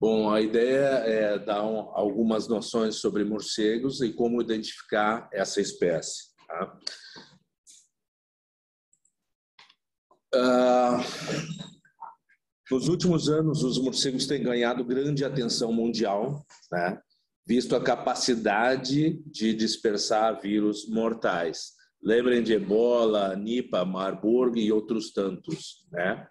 Bom, a ideia é dar um, algumas noções sobre morcegos e como identificar essa espécie. Tá? Uh, nos últimos anos, os morcegos têm ganhado grande atenção mundial, né? visto a capacidade de dispersar vírus mortais. Lembrem de ebola, Nipah, Marburg e outros tantos. Né?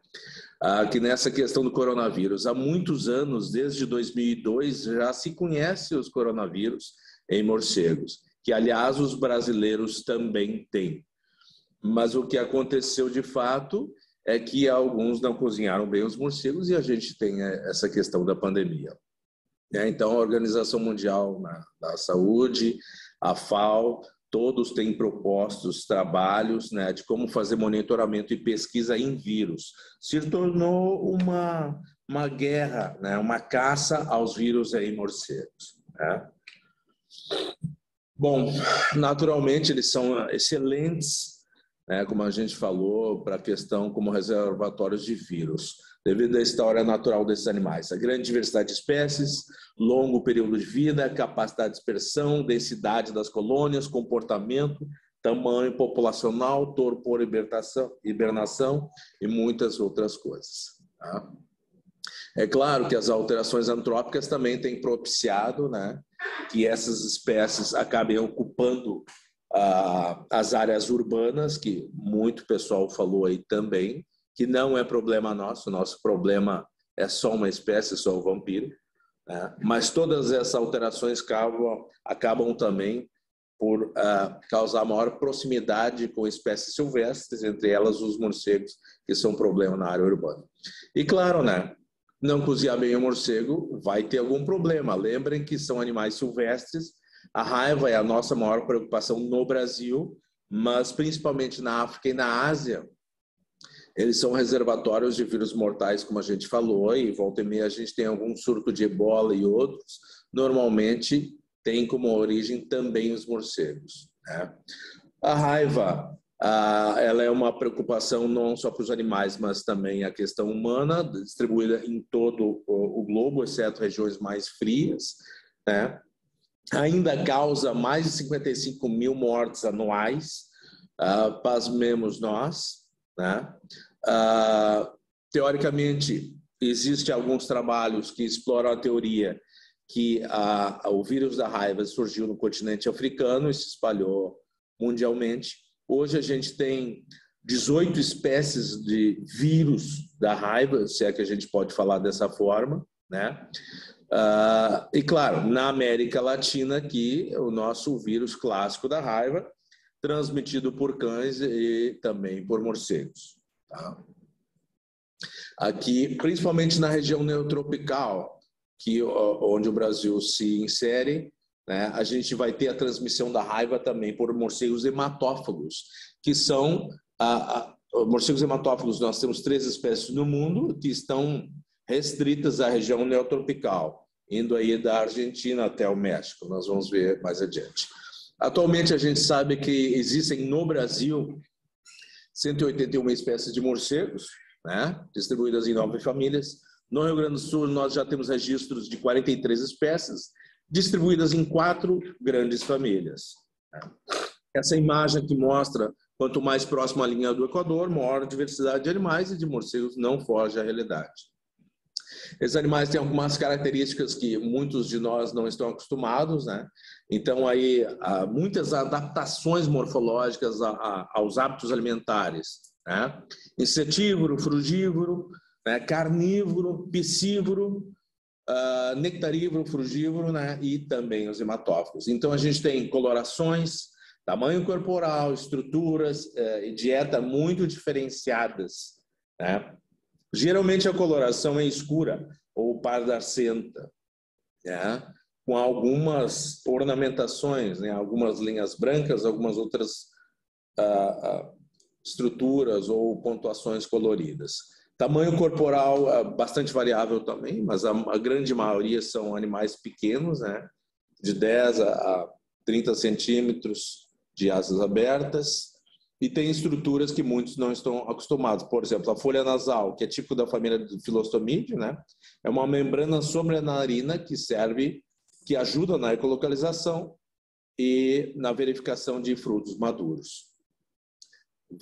Aqui nessa questão do coronavírus, há muitos anos, desde 2002, já se conhece os coronavírus em morcegos, que aliás os brasileiros também têm. Mas o que aconteceu de fato é que alguns não cozinharam bem os morcegos e a gente tem é, essa questão da pandemia. É, então, a Organização Mundial da Saúde, a FAO, todos têm propostos trabalhos né, de como fazer monitoramento e pesquisa em vírus. Se tornou uma, uma guerra, né, uma caça aos vírus em morcegos. Né? Bom, naturalmente, eles são excelentes né, como a gente falou, para a questão como reservatórios de vírus, devido à história natural desses animais. A grande diversidade de espécies, longo período de vida, capacidade de dispersão, densidade das colônias, comportamento, tamanho populacional, torpor, hibernação, hibernação e muitas outras coisas. Tá? É claro que as alterações antrópicas também têm propiciado né, que essas espécies acabem ocupando as áreas urbanas, que muito pessoal falou aí também, que não é problema nosso, nosso problema é só uma espécie, só o vampiro. Né? Mas todas essas alterações acabam, acabam também por uh, causar maior proximidade com espécies silvestres, entre elas os morcegos, que são um problema na área urbana. E claro, né, não cozinhar bem o morcego vai ter algum problema. Lembrem que são animais silvestres a raiva é a nossa maior preocupação no Brasil, mas principalmente na África e na Ásia. Eles são reservatórios de vírus mortais, como a gente falou, e volta e meia a gente tem algum surto de ebola e outros. Normalmente tem como origem também os morcegos. Né? A raiva, ela é uma preocupação não só para os animais, mas também a questão humana, distribuída em todo o globo, exceto regiões mais frias. Né? ainda causa mais de 55 mil mortes anuais, uh, pasmemos nós. Né? Uh, teoricamente, existem alguns trabalhos que exploram a teoria que a, o vírus da raiva surgiu no continente africano e se espalhou mundialmente. Hoje a gente tem 18 espécies de vírus da raiva, se é que a gente pode falar dessa forma, né? Uh, e claro, na América Latina aqui, o nosso vírus clássico da raiva, transmitido por cães e também por morcegos. Tá? Aqui, principalmente na região neotropical, que, onde o Brasil se insere, né, a gente vai ter a transmissão da raiva também por morcegos hematófagos, que são a, a, morcegos hematófagos. Nós temos três espécies no mundo que estão restritas à região neotropical, indo aí da Argentina até o México. Nós vamos ver mais adiante. Atualmente a gente sabe que existem no Brasil 181 espécies de morcegos, né, distribuídas em nove famílias. No Rio Grande do Sul nós já temos registros de 43 espécies distribuídas em quatro grandes famílias. Né. Essa imagem que mostra quanto mais próximo à linha do Equador, maior a diversidade de animais e de morcegos não foge à realidade. Esses animais têm algumas características que muitos de nós não estão acostumados, né? Então aí há muitas adaptações morfológicas a, a, aos hábitos alimentares, né? Insetívoro, frugívoro, né? carnívoro, piscívoro, uh, nectarívoro, frugívoro, né? E também os hematófagos. Então a gente tem colorações, tamanho corporal, estruturas uh, e dieta muito diferenciadas, né? Geralmente a coloração é escura ou pardacenta, né? Com algumas ornamentações, né? algumas linhas brancas, algumas outras ah, ah, estruturas ou pontuações coloridas. Tamanho corporal é bastante variável também, mas a, a, grande maioria são animais pequenos, né? de 10 a 30 centímetros de asas abertas, e tem estruturas que muitos não estão acostumados. Por exemplo, a folha nasal, que é tipo da família do filostomide, né? É uma membrana sobre a narina que serve, que ajuda na ecolocalização e na verificação de frutos maduros.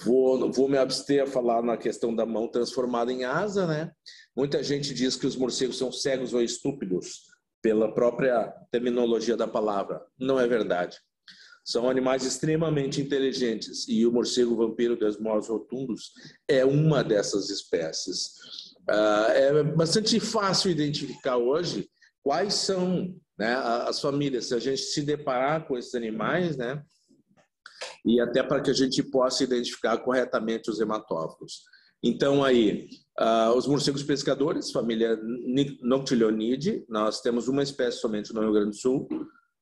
Vou, vou me abster a falar na questão da mão transformada em asa, né? Muita gente diz que os morcegos são cegos ou estúpidos pela própria terminologia da palavra. Não é verdade. São animais extremamente inteligentes e o morcego vampiro desmos rotundos é uma dessas espécies. Uh, é bastante fácil identificar hoje quais são né, as famílias. Se a gente se deparar com esses animais, né, e até para que a gente possa identificar corretamente os hematófagos. Então, aí, uh, os morcegos pescadores, família Noctilionidae, nós temos uma espécie somente no Rio Grande do Sul,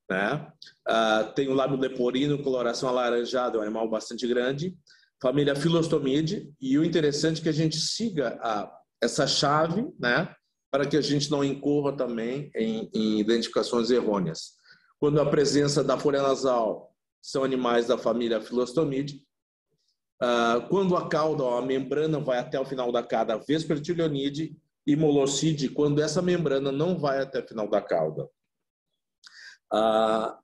né? Uh, tem o lábio leporino, coloração alaranjada, é um animal bastante grande. Família Filostomide, e o interessante é que a gente siga a, essa chave, né? Para que a gente não incorra também em, em identificações errôneas. Quando a presença da folha nasal são animais da família Filostomide, uh, quando a cauda, a membrana vai até o final da cauda, Vespertilionide e Molocide, quando essa membrana não vai até o final da cauda. Ah,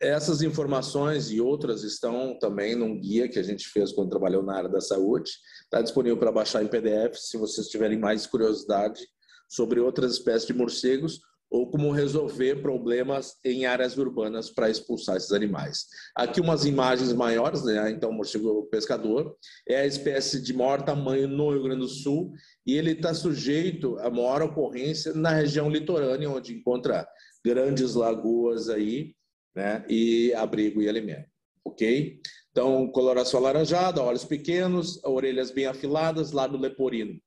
essas informações e outras estão também num guia que a gente fez quando trabalhou na área da saúde. Está disponível para baixar em PDF, se vocês tiverem mais curiosidade sobre outras espécies de morcegos ou como resolver problemas em áreas urbanas para expulsar esses animais. Aqui umas imagens maiores, né? Então, o morcego pescador é a espécie de maior tamanho no Rio Grande do Sul e ele está sujeito a maior ocorrência na região litorânea, onde encontra grandes lagoas aí, né? E abrigo e alimento, ok? Então, coloração alaranjada, olhos pequenos, orelhas bem afiladas, lado leporino.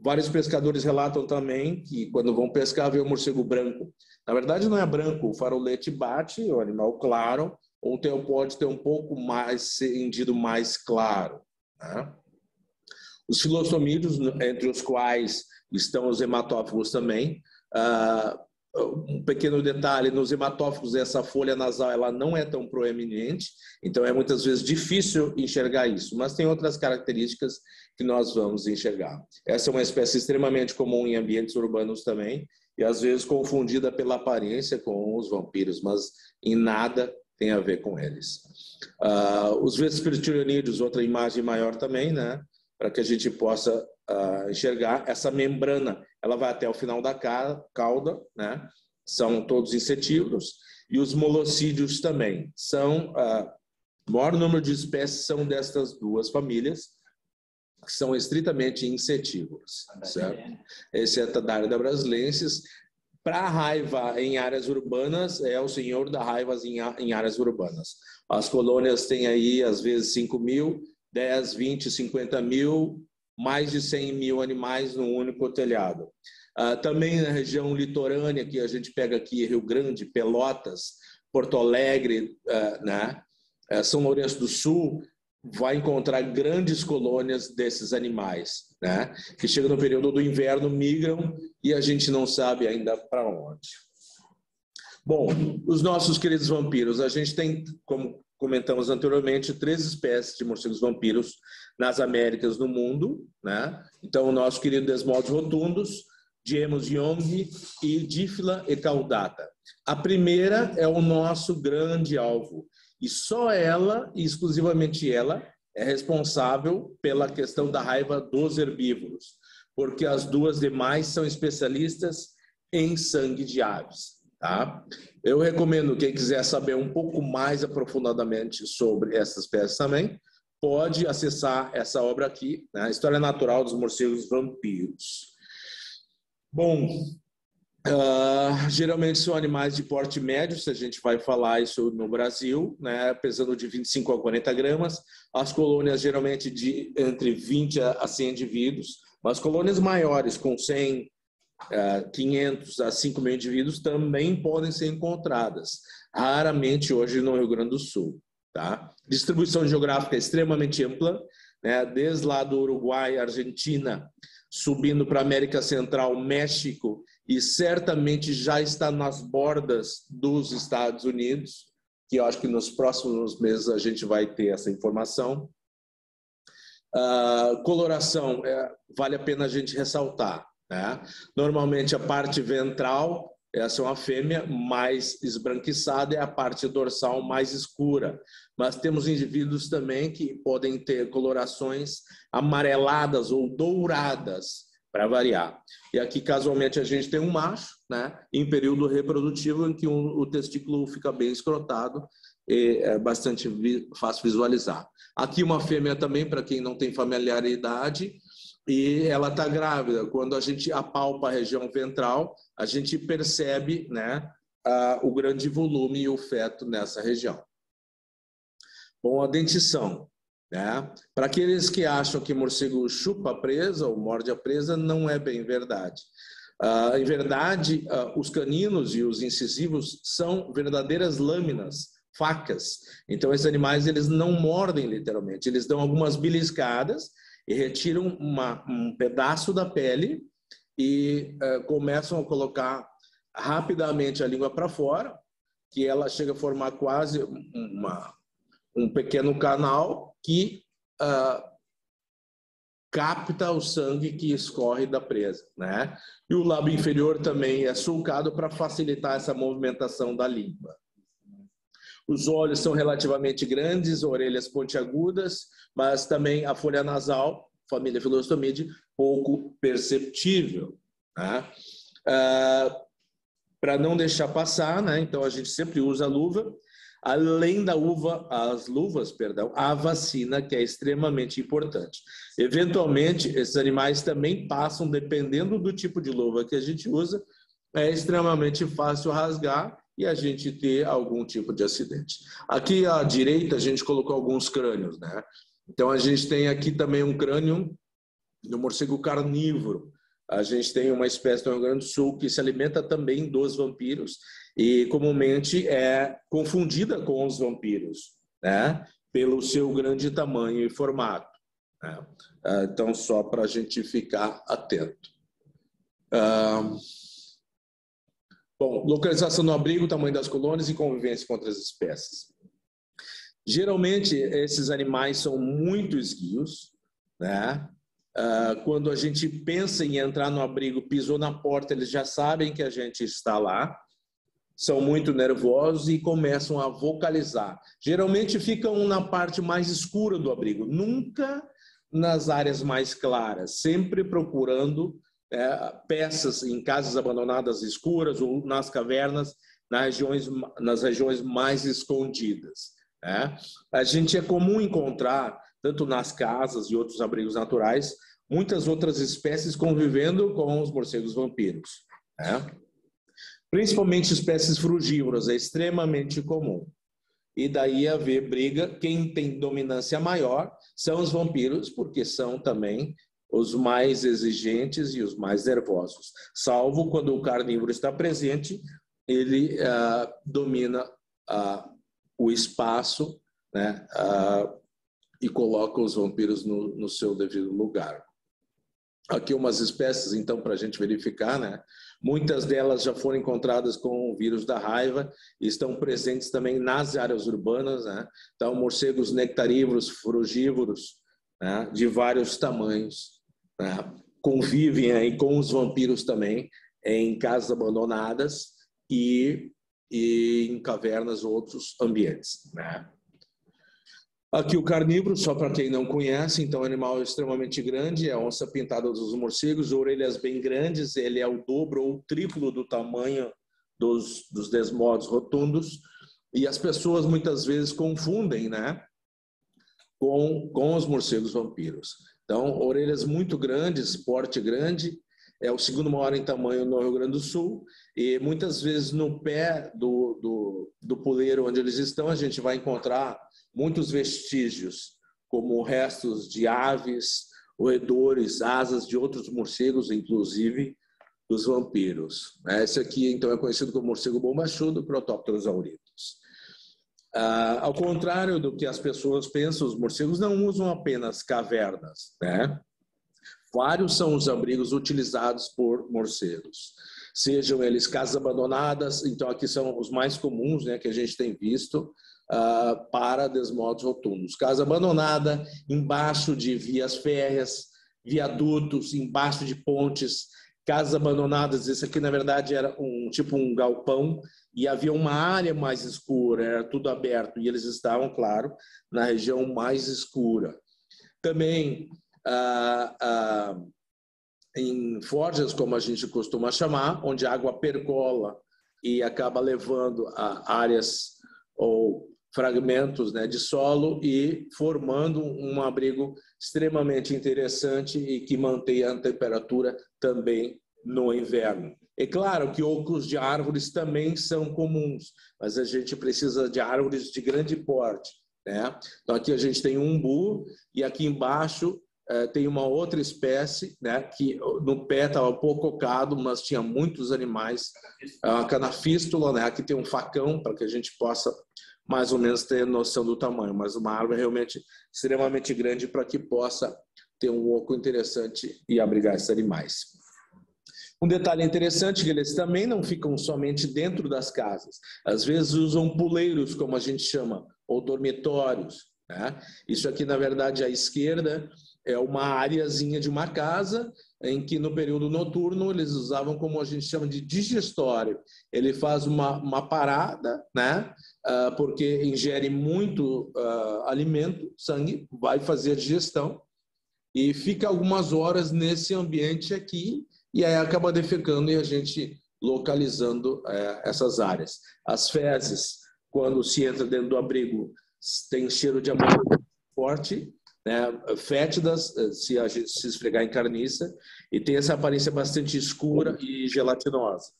Vários pescadores relatam também que quando vão pescar vê o morcego branco. Na verdade, não é branco, o farolete bate, o animal claro, ou pode ter um pouco mais cendido mais claro. Né? Os filostomídeos, entre os quais estão os hematófagos também, uh, um pequeno detalhe, nos hematófagos essa folha nasal ela não é tão proeminente, então é muitas vezes difícil enxergar isso, mas tem outras características que nós vamos enxergar. Essa é uma espécie extremamente comum em ambientes urbanos também, e às vezes confundida pela aparência com os vampiros, mas em nada tem a ver com eles. Uh, os vespertilionídeos, outra imagem maior também, né? Para que a gente possa uh, enxergar essa membrana ela vai até o final da cauda, né? São todos insetívoros e os molocídeos também são uh, o maior número de espécies são destas duas famílias que são estritamente insetívoros, certo? Exceto da área da brasilensis. Para a raiva em áreas urbanas, é o senhor da raiva em, áreas urbanas. As colônias têm aí, às vezes, 5 mil, 10, 20, 50 mil, mais de 100 mil animais num único telhado. Uh, também na região litorânea, que a gente pega aqui Rio Grande, Pelotas, Porto Alegre, uh, né? Uh, São Lourenço do Sul, vai encontrar grandes colônias desses animais, né? que chegam no período do inverno, migram e a gente não sabe ainda para onde. Bom, os nossos queridos vampiros, a gente tem, como comentamos anteriormente, três espécies de morcegos vampiros nas Américas no mundo, né? Então, o nosso querido Desmodus rotundos, Diemus young e Difila ecaudata. A primeira é o nosso grande alvo, e só ela, e exclusivamente ela, é responsável pela questão da raiva dos herbívoros, porque as duas demais são especialistas em sangue de aves. Tá? Eu recomendo quem quiser saber um pouco mais aprofundadamente sobre essas peças também, pode acessar essa obra aqui, né? História Natural dos Morcegos Vampiros. Bom, uh, geralmente são animais de porte médio, se a gente vai falar isso no Brasil, né? pesando de 25 a 40 gramas. As colônias geralmente de entre 20 a 100 indivíduos, mas colônias maiores, com 100, 500 a 5 mil indivíduos também podem ser encontradas, raramente hoje no Rio Grande do Sul. Tá? Distribuição geográfica extremamente ampla, né? desde lá do Uruguai, Argentina, subindo para América Central, México, e certamente já está nas bordas dos Estados Unidos, que eu acho que nos próximos meses a gente vai ter essa informação. Uh, coloração, é, vale a pena a gente ressaltar. Né? Normalmente a parte ventral, essa é uma fêmea mais esbranquiçada, e a parte dorsal mais escura. Mas temos indivíduos também que podem ter colorações amareladas ou douradas, para variar. E aqui, casualmente, a gente tem um macho, né, em período reprodutivo, em que um, o testículo fica bem escrotado, e é bastante vi, fácil visualizar. Aqui, uma fêmea também, para quem não tem familiaridade, e ela está grávida. Quando a gente apalpa a região ventral, a gente percebe né, a, o grande volume e o feto nessa região. Bom, a dentição. Né? Para aqueles que acham que morcego chupa a presa ou morde a presa, não é bem verdade. Uh, em verdade, uh, os caninos e os incisivos são verdadeiras lâminas, facas. Então, esses animais eles não mordem literalmente, eles dão algumas beliscadas e retiram uma, um pedaço da pele e uh, começam a colocar rapidamente a língua para fora, que ela chega a formar quase uma, um pequeno canal que uh, capta o sangue que escorre da presa, né? E o lábio inferior também é sulcado para facilitar essa movimentação da língua. Os olhos são relativamente grandes, orelhas pontiagudas, mas também a folha nasal, família Philostomide, pouco perceptível. Né? Uh, para não deixar passar, né? então a gente sempre usa a luva além da uva, as luvas, perdão, a vacina, que é extremamente importante. Eventualmente, esses animais também passam, dependendo do tipo de luva que a gente usa, é extremamente fácil rasgar e a gente ter algum tipo de acidente. Aqui à direita, a gente colocou alguns crânios, né? Então, a gente tem aqui também um crânio do morcego carnívoro. A gente tem uma espécie do Rio Grande do Sul que se alimenta também dos vampiros e comumente é confundida com os vampiros, né? Pelo seu grande tamanho e formato. Né? Ah, então, só para a gente ficar atento. Ah, bom, localização no abrigo, tamanho das colônias e convivência com outras espécies. Geralmente, esses animais são muito esguios, né? Ah, quando a gente pensa em entrar no abrigo, pisou na porta, eles já sabem que a gente está lá são muito nervosos e começam a vocalizar. Geralmente ficam na parte mais escura do abrigo, nunca nas áreas mais claras, sempre procurando é, peças em casas abandonadas escuras ou nas cavernas, nas regiões, nas regiões mais escondidas. Né? A gente é comum encontrar, tanto nas casas e outros abrigos naturais, muitas outras espécies convivendo com os morcegos vampiros. Né? principalmente espécies frugívoras, é extremamente comum. E daí haver briga, quem tem dominância maior são os vampiros, porque são também os mais exigentes e os mais nervosos. Salvo quando o carnívoro está presente, ele ah, domina ah, o espaço né, ah, e coloca os vampiros no, no seu devido lugar. Aqui umas espécies, então, para a gente verificar, né? Muitas delas já foram encontradas com o vírus da raiva e estão presentes também nas áreas urbanas, né? Então, morcegos nectarívoros, frugívoros, né? de vários tamanhos, né? convivem aí com os vampiros também em casas abandonadas e, e em cavernas ou outros ambientes, né? Aqui o carnívoro, só para quem não conhece, então é animal extremamente grande, é onça pintada dos morcegos, orelhas bem grandes, ele é o dobro ou o triplo do tamanho dos, dos desmodos rotundos, e as pessoas muitas vezes confundem, né, com, com os morcegos vampiros. Então, orelhas muito grandes, porte grande, é o segundo maior em tamanho no Rio Grande do Sul, e muitas vezes no pé do, do, do puleiro onde eles estão, a gente vai encontrar muitos vestígios, como restos de aves, roedores, asas de outros morcegos, inclusive dos vampiros. Esse aqui, então, é conhecido como morcego bombachudo, Protópteros auritos. Ah, ao contrário do que as pessoas pensam, os morcegos não usam apenas cavernas, né? Vários são os abrigos utilizados por morcegos. sejam eles casas abandonadas, então aqui são os mais comuns né, que a gente tem visto uh, para desmodos rotundos. Casa abandonada, embaixo de vias férreas, viadutos, embaixo de pontes, casas abandonadas. Esse aqui, na verdade, era um tipo um galpão e havia uma área mais escura, era tudo aberto e eles estavam, claro, na região mais escura. Também ah, ah, em forjas, como a gente costuma chamar, onde a água percola e acaba levando a áreas ou fragmentos né, de solo e formando um abrigo extremamente interessante e que mantém a temperatura também no inverno. É claro que ocos de árvores também são comuns, mas a gente precisa de árvores de grande porte. Né? Então aqui a gente tem um umbu e aqui embaixo eh, tem uma outra espécie, né, que no pé estava pouco cocado, mas tinha muitos animais. A canafístula, né, aqui tem um facão para que a gente possa mais ou menos ter noção do tamanho, mas uma árvore realmente extremamente grande para que possa ter um oco interessante e abrigar esses animais. Um detalhe interessante é que eles também não ficam somente dentro das casas. Às vezes usam puleiros, como a gente chama, ou dormitórios. Né? Isso aqui, na verdade, à esquerda é uma áreazinha de uma casa em que no período noturno eles usavam como a gente chama de digestório. Ele faz uma, uma parada, né? Uh, porque ingere muito uh, alimento, sangue, vai fazer digestão e fica algumas horas nesse ambiente aqui e aí acaba defecando e a gente localizando uh, essas áreas. As fezes, quando se entra dentro do abrigo, tem cheiro de amônia forte né, fétidas, eh, se a gente se esfregar em carniça, e tem essa aparência bastante escura e gelatinosa.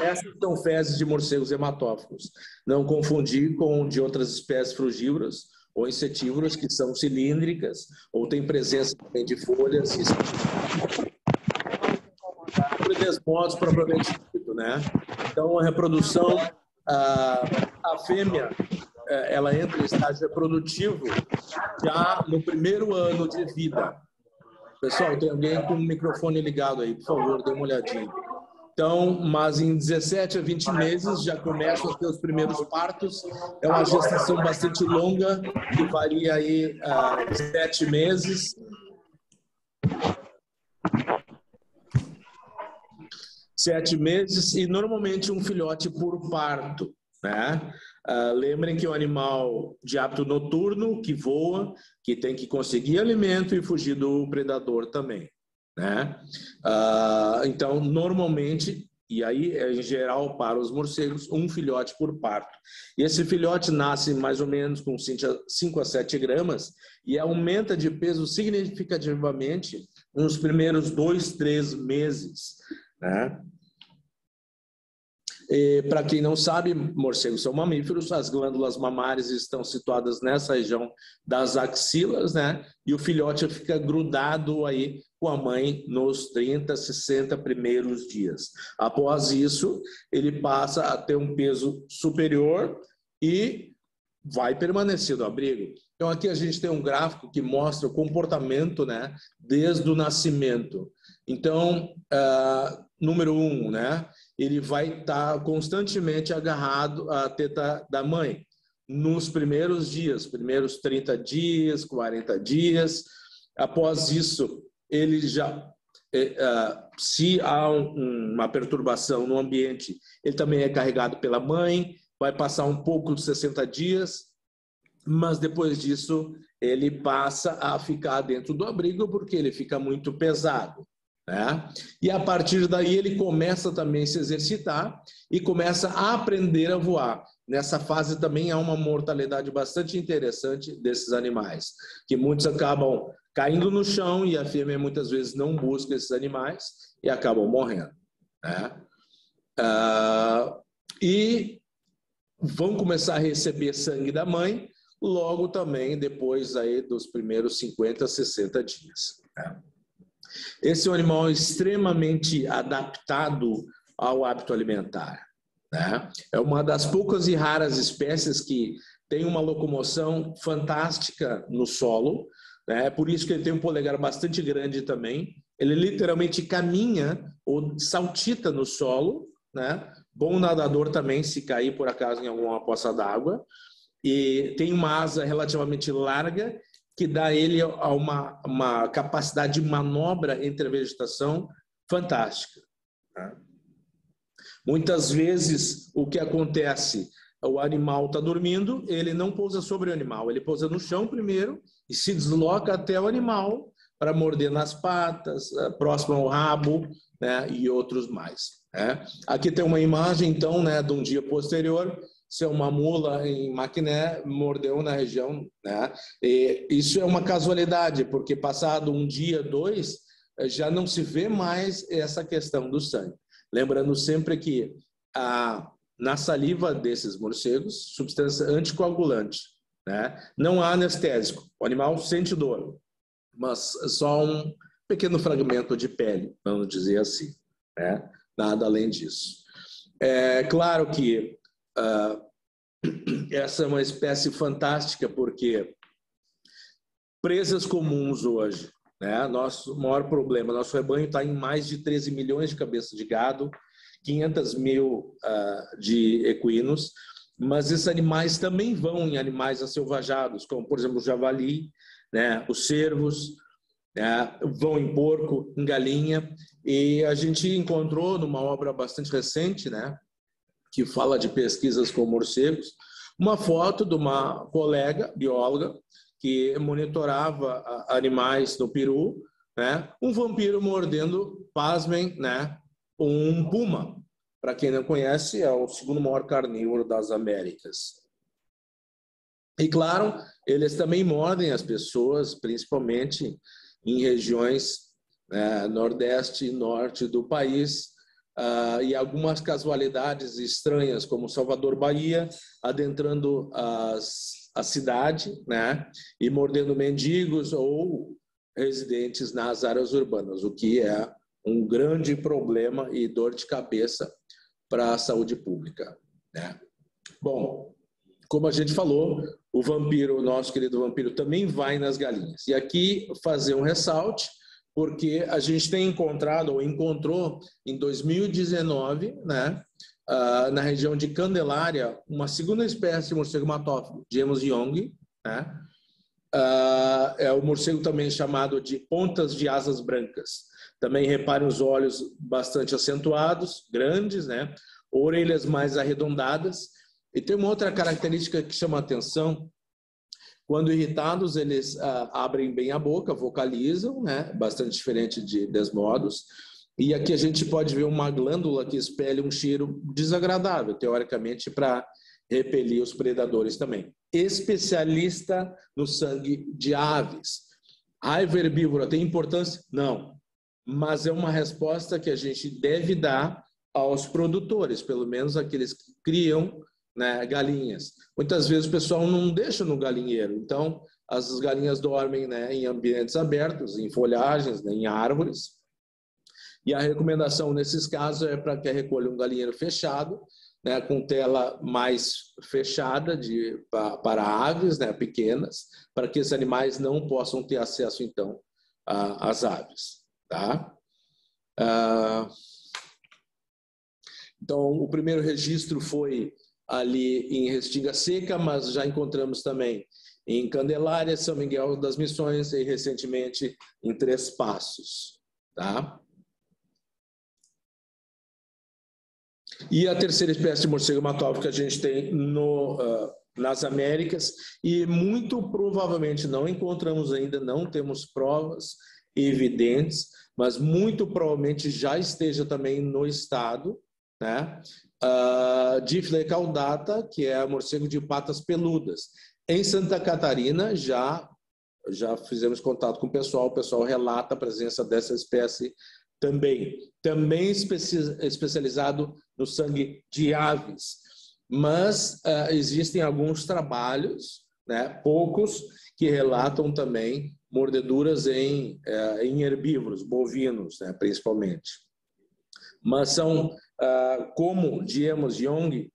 Essas são fezes de morcegos hematófagos. Não confundir com de outras espécies frugívoras ou insetívoras que são cilíndricas ou têm presença também de folhas e desmodos propriamente dito, né? Então a reprodução a, a fêmea ela entra em estágio reprodutivo já no primeiro ano de vida. Pessoal, tem alguém com o microfone ligado aí, por favor, dê uma olhadinha. Então, mas em 17 a 20 meses já começam os primeiros partos. É uma gestação bastante longa, que varia aí uh, sete meses. Sete meses e normalmente um filhote por parto, né? Uh, lembrem que o animal de hábito noturno, que voa, que tem que conseguir alimento e fugir do predador também. Né? Uh, então, normalmente, e aí em geral para os morcegos, um filhote por parto. E esse filhote nasce mais ou menos com 5 a 7 gramas e aumenta de peso significativamente nos primeiros dois, três meses. Né? Para quem não sabe, morcegos são mamíferos, as glândulas mamárias estão situadas nessa região das axilas, né? E o filhote fica grudado aí com a mãe nos 30, 60 primeiros dias. Após isso, ele passa a ter um peso superior e vai permanecer no abrigo. Então aqui a gente tem um gráfico que mostra o comportamento, né, desde o nascimento. Então, uh, número um, né, ele vai estar tá constantemente agarrado à teta da mãe nos primeiros dias, primeiros 30 dias, 40 dias. Após isso, ele já é, se há uma perturbação no ambiente, ele também é carregado pela mãe, vai passar um pouco de 60 dias, mas depois disso ele passa a ficar dentro do abrigo porque ele fica muito pesado. Né? E a partir daí ele começa também a se exercitar e começa a aprender a voar. Nessa fase também há uma mortalidade bastante interessante desses animais, que muitos acabam caindo no chão e a fêmea muitas vezes não busca esses animais e acabam morrendo. Né? Ah, e vão começar a receber sangue da mãe logo também depois aí dos primeiros 50, 60 dias. Né? Esse é um animal extremamente adaptado ao hábito alimentar. Né? É uma das poucas e raras espécies que tem uma locomoção fantástica no solo, né? por isso que ele tem um polegar bastante grande também, ele literalmente caminha ou saltita no solo, né? Bom nadador também, se cair por acaso em alguma poça d'água. E tem uma asa relativamente larga que dá a ele uma, uma capacidade de manobra entre a vegetação fantástica. Né? Muitas vezes o que acontece, o animal está dormindo, ele não pousa sobre o animal, ele pousa no chão primeiro e se desloca até o animal para morder nas patas, eh, próximo ao rabo, né, e outros mais. Né? Aqui tem uma imagem, então, né, de um dia posterior, se uma mula em Maquiné mordeu na região, né? E isso é uma casualidade, porque passado um dia, dois, já não se vê mais essa questão do sangue. Lembrando sempre que a, na saliva desses morcegos, substância anticoagulante, né? Não há anestésico. O animal sente dor, mas só um pequeno fragmento de pele, vamos dizer assim, né? Nada além disso. É claro que essa é uma espécie fantástica porque presas comuns hoje, né? Nosso maior problema, nosso rebanho está em mais de 13 milhões de cabeças de gado, 500 mil uh, de equinos, mas esses animais também vão em animais acelvajados, como por exemplo o javali, né? os cervos, né? vão em porco, em galinha, e a gente encontrou numa obra bastante recente, né? Que fala de pesquisas com morcegos, uma foto de uma colega bióloga que monitorava animais no Peru, né? Um vampiro mordendo, pasmem, né? Um puma. Para quem não conhece, é o segundo maior carnívoro das Américas. E claro, eles também mordem as pessoas, principalmente em regiões né, nordeste e norte do país, uh, e algumas casualidades estranhas, como Salvador, Bahia, adentrando as, a cidade, né, e mordendo mendigos ou residentes nas áreas urbanas, o que é um grande problema e dor de cabeça para a saúde pública. Né? Bom, como a gente falou, o vampiro, nosso querido vampiro, também vai nas galinhas. E aqui fazer um ressalte porque a gente tem encontrado, ou encontrou em 2019, né, uh, na região de Candelária, uma segunda espécie de morcego matófago, James Young, né, uh, é o morcego também chamado de pontas de asas brancas. Também reparem os olhos bastante acentuados, grandes, né, orelhas mais arredondadas. E tem uma outra característica que chama atenção, quando irritados, eles ah, abrem bem a boca, vocalizam, né? bastante diferente de desmodos. E aqui a gente pode ver uma glândula que espelha um cheiro desagradável, teoricamente, para repelir os predadores também. Especialista no sangue de aves. Raiva herbívora tem importância? Não. Mas é uma resposta que a gente deve dar aos produtores, pelo menos aqueles que criam né, galinhas. Muitas vezes o pessoal não deixa no galinheiro, então as galinhas dormem né, em ambientes abertos, em folhagens, né, em árvores. E a recomendação nesses casos é para que recolha um galinheiro fechado, né, com tela mais fechada de, para aves né, pequenas, para que esses animais não possam ter acesso, então, às aves. Tá? Ah, então, o primeiro registro foi ali em Restinga Seca, mas já encontramos também em Candelária, São Miguel das Missões e recentemente em Três Passos, tá? E a terceira espécie de morcego matófago que a gente tem no, uh, nas Américas e muito provavelmente não encontramos ainda, não temos provas evidentes, mas muito provavelmente já esteja também no estado, né? Uh, que é morcego de patas peludas. Em Santa Catarina, já, já fizemos contato com o pessoal, o pessoal relata a presença dessa espécie também. Também especializado no sangue de aves. Mas uh, existem alguns trabalhos, né, poucos, que relatam também mordeduras em, uh, em herbívoros, bovinos, né, principalmente. Mas são como Diemos Young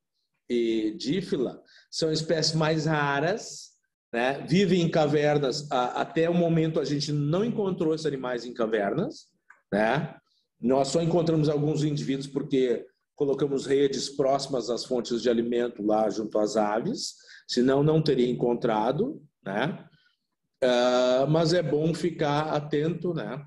e Dífila, são espécies mais raras, né? vivem em cavernas. Até o momento a gente não encontrou esses animais em cavernas, né? Nós só encontramos alguns indivíduos porque colocamos redes próximas às fontes de alimento lá junto às aves, senão não teria encontrado, né? Uh, mas é bom ficar atento, né?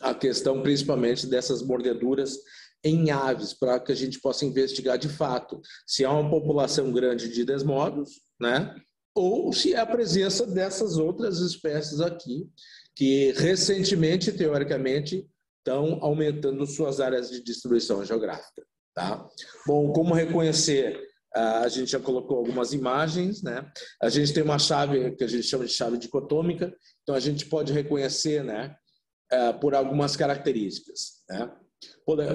A questão principalmente dessas mordeduras em aves, para que a gente possa investigar de fato se há uma população grande de desmodos, né? Ou se é a presença dessas outras espécies aqui, que recentemente, teoricamente, estão aumentando suas áreas de distribuição geográfica. Tá? Bom, como reconhecer? A gente já colocou algumas imagens, né? A gente tem uma chave que a gente chama de chave dicotômica, então a gente pode reconhecer, né? Por algumas características, né?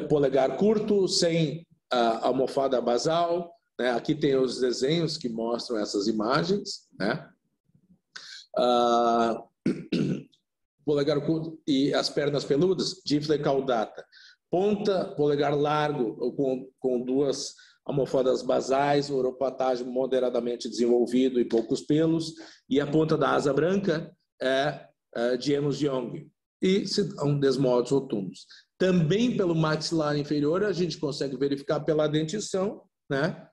Polegar curto, sem almofada basal, né? Aqui tem os desenhos que mostram essas imagens, né? polegar curto e as pernas peludas, difle caudata. Ponta, polegar largo, com, com duas almofadas basais, oropatágio moderadamente desenvolvido e poucos pelos, e a ponta da asa branca é, é de Enos Young, e um desmodos rotundos. Também pelo maxilar inferior, a gente consegue verificar pela dentição, né?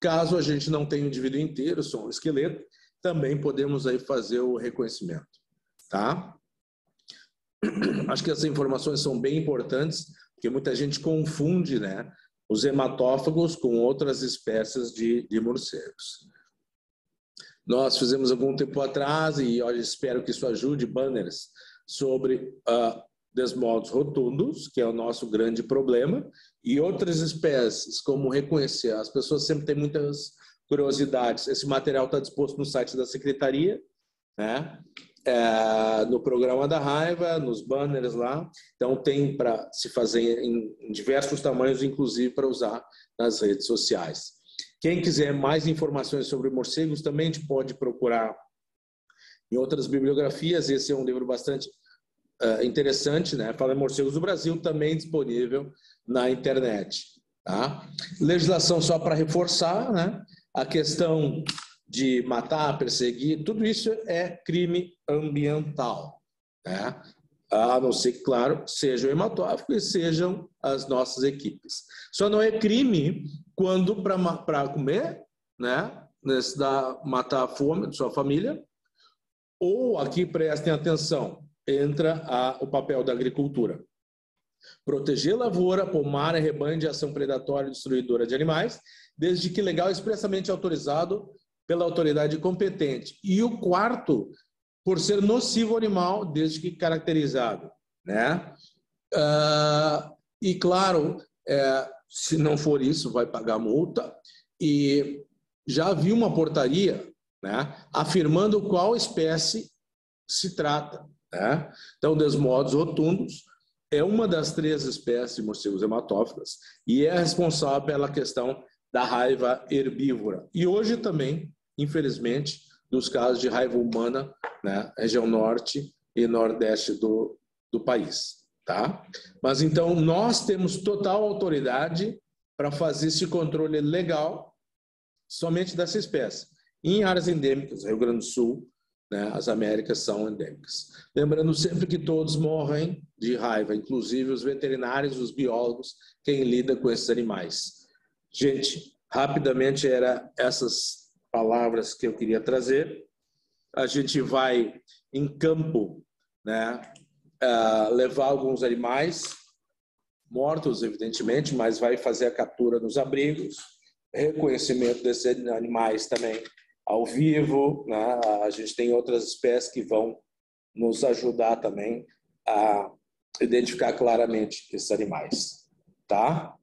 Caso a gente não tenha o indivíduo inteiro, só um esqueleto, também podemos aí fazer o reconhecimento, tá? Acho que essas informações são bem importantes, porque muita gente confunde né, os hematófagos com outras espécies de, de morcegos. Nós fizemos algum tempo atrás, e olha, espero que isso ajude, banners sobre uh, desmodos rotundos, que é o nosso grande problema, e outras espécies, como reconhecer. As pessoas sempre têm muitas curiosidades. Esse material está disposto no site da Secretaria, né? é, no programa da raiva, nos banners lá. Então, tem para se fazer em, em diversos tamanhos, inclusive para usar nas redes sociais. Quem quiser mais informações sobre morcegos também pode procurar em outras bibliografias. Esse é um livro bastante uh, interessante, né? Fala em morcegos do Brasil, também disponível na internet. Tá? Legislação só para reforçar, né? A questão de matar, perseguir, tudo isso é crime ambiental. Né? A não ser que, claro, seja o hematófago e sejam as nossas equipes. Só não é crime quando, para comer, né, nesse da matar a fome de sua família, ou aqui prestem atenção, entra a, o papel da agricultura. Proteger lavoura, pomar rebanho de ação predatória e destruidora de animais, desde que legal expressamente autorizado pela autoridade competente. E o quarto, por ser nocivo animal, desde que caracterizado. Né? Uh, e, claro, é, se não for isso, vai pagar multa. E já vi uma portaria né, afirmando qual espécie se trata. Né? Então, desmodos rotundos é uma das três espécies de morcegos hematófagas e é responsável pela questão da raiva herbívora. E hoje também infelizmente, dos casos de raiva humana, né, região norte e nordeste do, do país. Tá? Mas então nós temos total autoridade para fazer esse controle legal somente dessa espécie. Em áreas endêmicas, Rio Grande do Sul, né, as Américas são endêmicas. Lembrando sempre que todos morrem de raiva, inclusive os veterinários, os biólogos, quem lida com esses animais. Gente, rapidamente era essas palavras que eu queria trazer. A gente vai em campo, né, uh, levar alguns animais mortos, evidentemente, mas vai fazer a captura nos abrigos, reconhecimento desses animais também ao vivo. Né? A gente tem outras espécies que vão nos ajudar também a identificar claramente esses animais, tá?